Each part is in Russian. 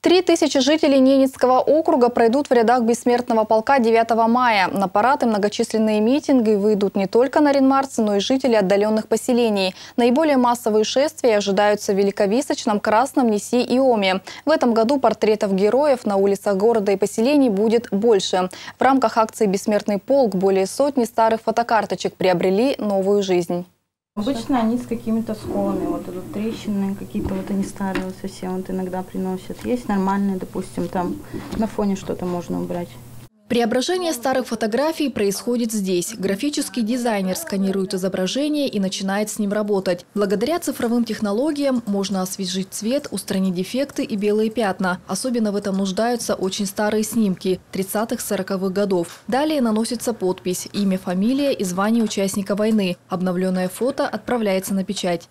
Три тысячи жителей Ненецкого округа пройдут в рядах бессмертного полка 9 мая. На парад и многочисленные митинги выйдут не только на Ренмарцы, но и жители отдаленных поселений. Наиболее массовые шествия ожидаются в Великовисочном, Красном, Неси и Оме. В этом году портретов героев на улицах города и поселений будет больше. В рамках акции «Бессмертный полк» более сотни старых фотокарточек приобрели новую жизнь. Обычно они с какими-то сколами, вот тут трещины какие-то, вот они старые совсем, вот иногда приносят. Есть нормальные, допустим, там на фоне что-то можно убрать. Преображение старых фотографий происходит здесь. Графический дизайнер сканирует изображение и начинает с ним работать. Благодаря цифровым технологиям можно освежить цвет, устранить дефекты и белые пятна. Особенно в этом нуждаются очень старые снимки 30-40-х годов. Далее наносится подпись, имя, фамилия и звание участника войны. Обновленное фото отправляется на печать.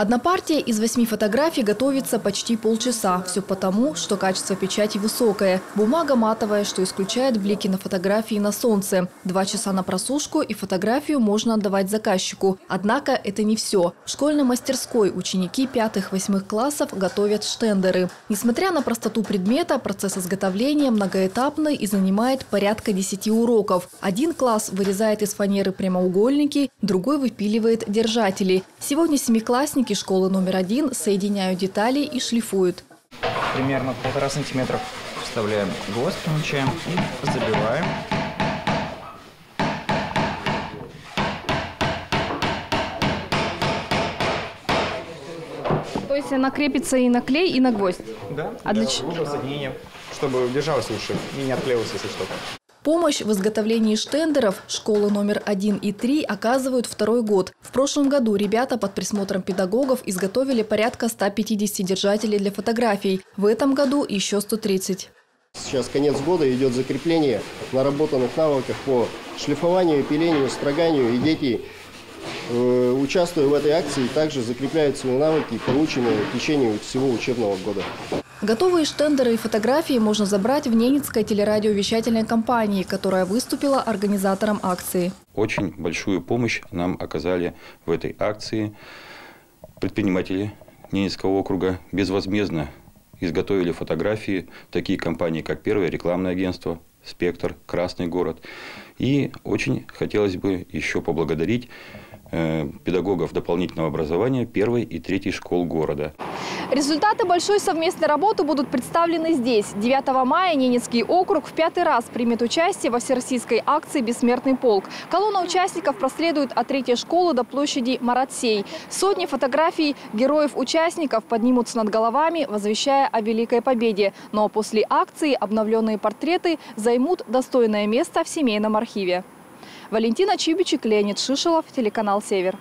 Одна партия из восьми фотографий готовится почти полчаса. Все потому, что качество печати высокое. Бумага матовая, что исключает блики на фотографии на солнце. Два часа на просушку и фотографию можно отдавать заказчику. Однако это не все. В школьной мастерской ученики пятых-восьмых классов готовят штендеры. Несмотря на простоту предмета, процесс изготовления многоэтапный и занимает порядка 10 уроков. Один класс вырезает из фанеры прямоугольники, другой выпиливает держатели. Сегодня семиклассники Сотрудники школы номер один соединяют детали и шлифуют. Примерно полтора сантиметра вставляем гвоздь, помечаем и забиваем. То есть она крепится и на клей, и на гвоздь? Да, а для, для соединения, чтобы держалась лучше и не отклеилась, если что-то. Помощь в изготовлении штендеров школы номер 1 и 3 оказывают второй год. В прошлом году ребята под присмотром педагогов изготовили порядка 150 держателей для фотографий. В этом году еще 130. Сейчас конец года, идет закрепление наработанных навыков по шлифованию, пилению, строганию. И дети, э, участвуя в этой акции, также закрепляют свои навыки, полученные в течение всего учебного года. Готовые штендеры и фотографии можно забрать в Ненецкой телерадиовещательной компании, которая выступила организатором акции. Очень большую помощь нам оказали в этой акции предприниматели Ненецкого округа безвозмездно изготовили фотографии, такие компании, как Первое рекламное агентство, «Спектр», «Красный город». И очень хотелось бы еще поблагодарить педагогов дополнительного образования первой и третьей школ города. Результаты большой совместной работы будут представлены здесь. 9 мая Ненецкий округ в пятый раз примет участие во всероссийской акции «Бессмертный полк». Колонна участников проследует от третьей школы до площади Маратсей. Сотни фотографий героев-участников поднимутся над головами, возвещая о Великой Победе. Но после акции обновленные портреты займут достойное место в семейном архиве. Валентина Чибичек, Леонид Шишелов, телеканал «Север».